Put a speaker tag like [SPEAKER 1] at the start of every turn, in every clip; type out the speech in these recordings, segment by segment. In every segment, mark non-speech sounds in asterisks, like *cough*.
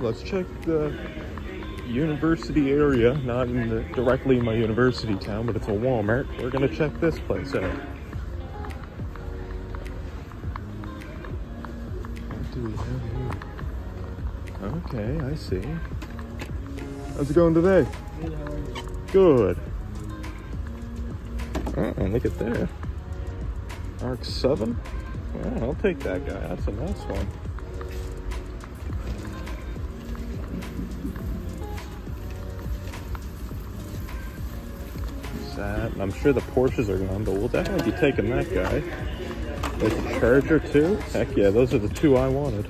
[SPEAKER 1] let's check the university area, not in the, directly in my university town, but it's a Walmart. We're gonna check this place out. What do we have here? Okay, I see. How's it going today? Good. Oh, look at that. Arc 7? Yeah, I'll take that guy. That's a nice one. That. I'm sure the Porsches are gone, but we'll definitely be taking that guy. There's a Charger too. Heck yeah, those are the two I wanted.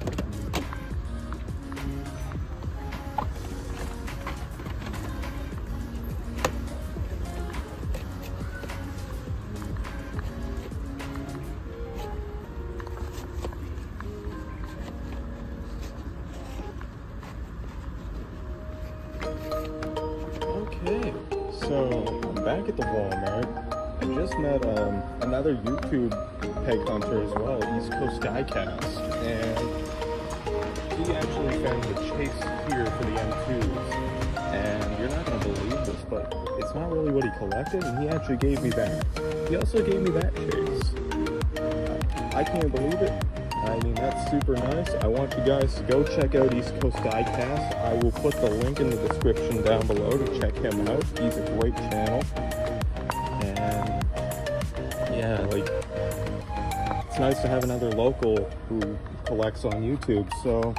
[SPEAKER 1] Okay, so back at the Walmart. I just met um, another YouTube peg hunter as well, East Coast Diecast, and he actually found the chase here for the M2s. And you're not gonna believe this, but it's not really what he collected, and he actually gave me that. He also gave me that chase. I can't believe it. I mean, that's super nice. I want you guys to go check out East Coast Diecast. I will put the link in the description down below to check him out. He's a great channel. And yeah, like, it's nice to have another local who collects on YouTube. So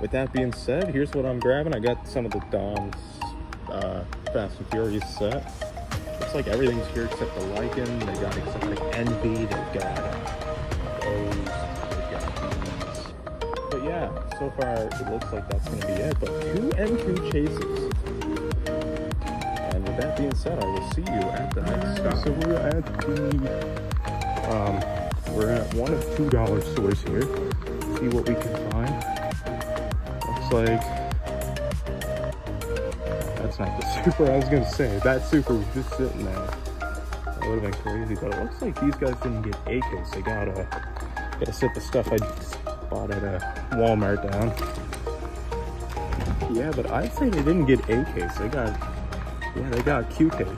[SPEAKER 1] with that being said, here's what I'm grabbing. I got some of the Dom's uh, Fast and Furious set. Looks like everything's here except the Lykan. They got exotic Envy. They've got yeah, so far it looks like that's going to be it. But two M2 chases. And with that being said, I will see you at the next stop. So we're at the, um, we're at one of two dollar stores here. See what we can find. Looks like that's not the *laughs* super I was gonna say. That super was just sitting there. That would have been crazy, but it looks like these guys didn't get A case. They got uh, gotta sit the stuff I bought at a Walmart down. Yeah, but I'd say they didn't get A case. They got yeah, they got Q case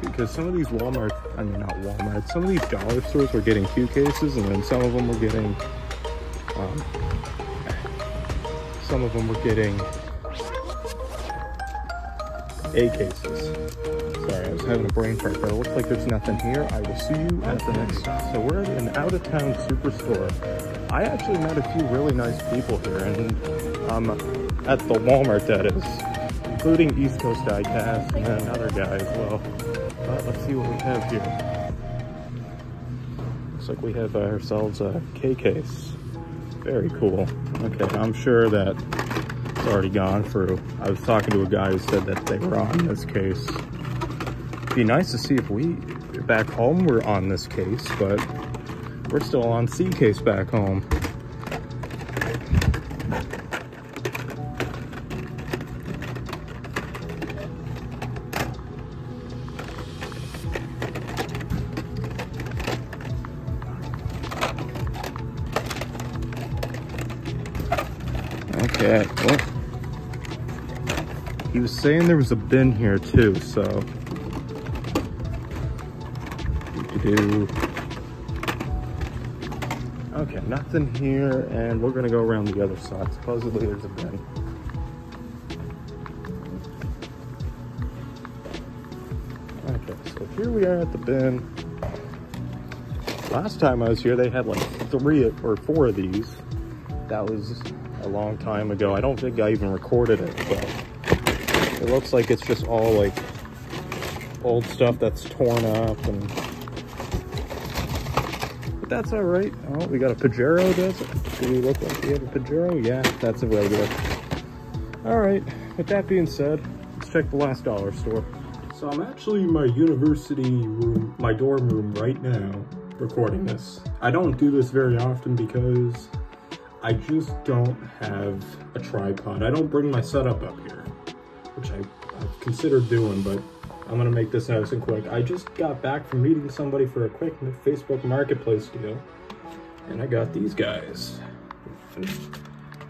[SPEAKER 1] because some of these Walmart, I mean not Walmart, some of these dollar stores were getting Q cases, and then some of them were getting, um, some of them were getting A cases. Having a brain fart, but it looks like there's nothing here. I will see you at the next stop. So we're at an out-of-town superstore. I actually met a few really nice people here, and um, at the Walmart that is including East Coast Diecast and another guy as well. But let's see what we have here. Looks like we have ourselves a K case. Very cool. Okay, I'm sure that it's already gone through. I was talking to a guy who said that they were on this case. Be nice to see if we back home were on this case, but we're still on C case back home. Okay, well, he was saying there was a bin here too, so Okay, nothing here, and we're gonna go around the other side. Supposedly there's a bin. Okay, so here we are at the bin. Last time I was here, they had like three or four of these. That was a long time ago. I don't think I even recorded it, but it looks like it's just all like old stuff that's torn up and that's all right. Oh, we got a Pajero, does it? Do we look like we have a Pajero? Yeah, that's a regular. All right, with that being said, let's check the last dollar store. So I'm actually in my university room, my dorm room right now, recording this. I don't do this very often because I just don't have a tripod. I don't bring my setup up here, which I, I've considered doing, but I'm gonna make this nice and quick. I just got back from meeting somebody for a quick Facebook Marketplace deal, and I got these guys.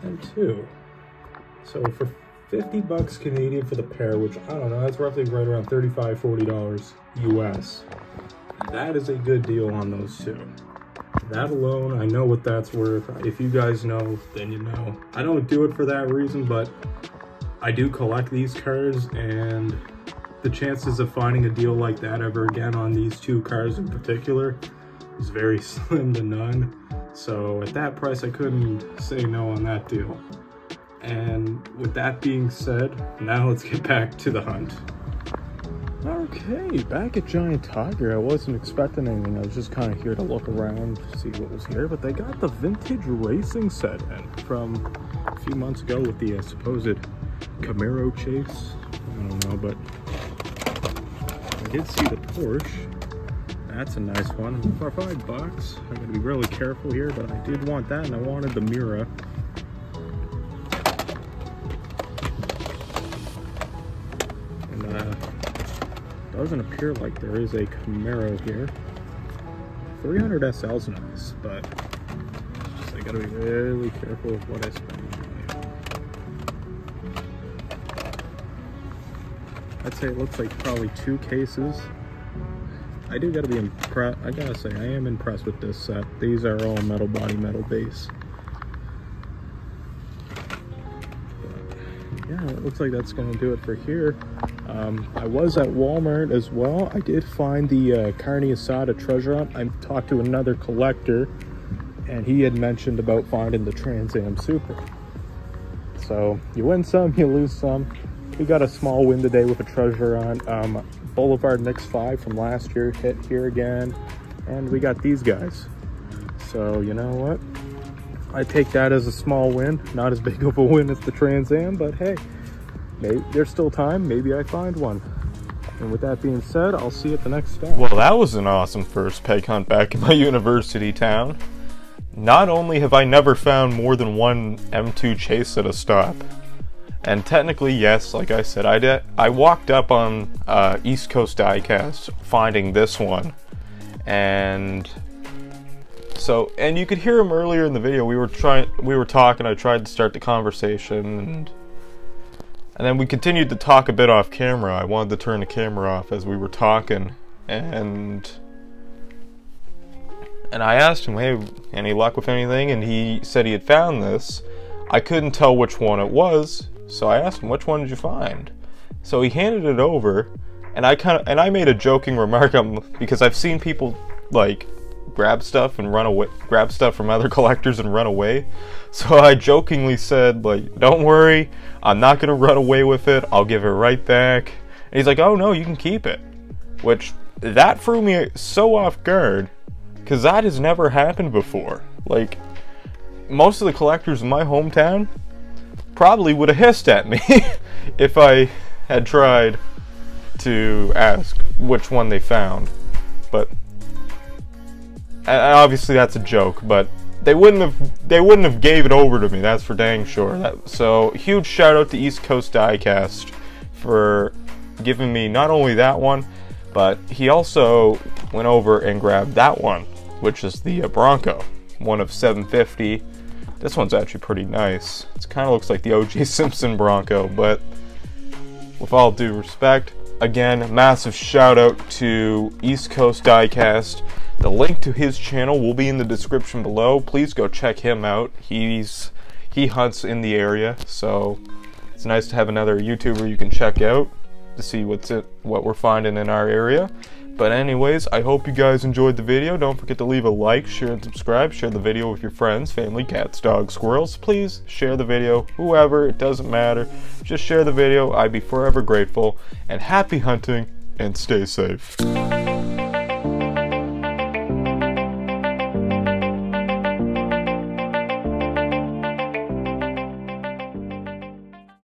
[SPEAKER 1] And two.
[SPEAKER 2] So for 50 bucks Canadian for the pair, which I don't know, that's roughly right around 35 $40 US. That is a good deal on those two. That alone, I know what that's worth. If you guys know, then you know. I don't do it for that reason, but I do collect these cards and the chances of finding a deal like that ever again on these two cars in particular is very *laughs* slim to none. So at that price, I couldn't say no on that deal. And with that being said, now let's get back to the hunt.
[SPEAKER 3] Okay, back at Giant Tiger. I wasn't expecting anything. I was just kind of here to look around, see what was here. But they got the vintage racing set in from a few months ago with the uh, supposed Camaro chase. I don't know, but did see the Porsche. That's a nice one. For five bucks, I'm gonna be really careful here, but I did want that, and I wanted the Miura. And uh, doesn't appear like there is a Camaro here. 300 SL's nice, but I gotta be really careful with what I spend. I'd say it looks like probably two cases. I do gotta be impressed. I gotta say, I am impressed with this set. These are all metal body, metal base. But, yeah, it looks like that's gonna do it for here. Um, I was at Walmart as well. I did find the uh, Carne Asada treasure hunt. I talked to another collector, and he had mentioned about finding the Trans Am Super. So you win some, you lose some. We got a small win today with a treasure hunt. Um, Boulevard Mix 5 from last year hit here again. And we got these guys. So, you know what? I take that as a small win. Not as *laughs* big of a win as the Trans Am, but hey, maybe there's still time. Maybe I find one. And with that being said, I'll see you at the next stop.
[SPEAKER 1] Well, that was an awesome first peg hunt back in my *laughs* university town. Not only have I never found more than one M2 chase at a stop, and technically, yes, like I said, I did. I walked up on uh, East Coast Diecast finding this one, and so and you could hear him earlier in the video. We were trying, we were talking. I tried to start the conversation, and and then we continued to talk a bit off camera. I wanted to turn the camera off as we were talking, and and I asked him, "Hey, any luck with anything?" And he said he had found this. I couldn't tell which one it was so I asked him, which one did you find? So he handed it over, and I kind of and I made a joking remark on *laughs* because I've seen people like grab stuff and run away, grab stuff from other *laughs* collectors and run away. So I jokingly said, like, don't worry, I'm not gonna run away with it. I'll give it right back. And he's like, oh no, you can keep it. Which that threw me so off guard because that has never happened before. Like most of the collectors in my hometown probably would have hissed at me *laughs* if I had tried to ask which one they found. But obviously that's a joke, but they wouldn't have they wouldn't have gave it over to me. That's for dang sure. That, so huge shout out to East Coast Diecast for giving me not only that one, but he also went over and grabbed that one, which is the uh, Bronco, one of 750 this one's actually pretty nice. It kind of looks like the OG *laughs* Simpson Bronco, but with all due respect, again, massive shout out to East Coast Diecast. The link to his channel will be in the description below. Please go check him out. He's he hunts in the area, so it's nice to have another YouTuber you can check out to see what's it, what we're finding in our area. But anyways, I hope you guys enjoyed the video. Don't forget to leave a like, share, and subscribe. Share the video with your friends, family, cats, dogs, squirrels. Please share the video, whoever, it doesn't matter. Just share the video. I'd be forever grateful. And happy hunting, and stay safe.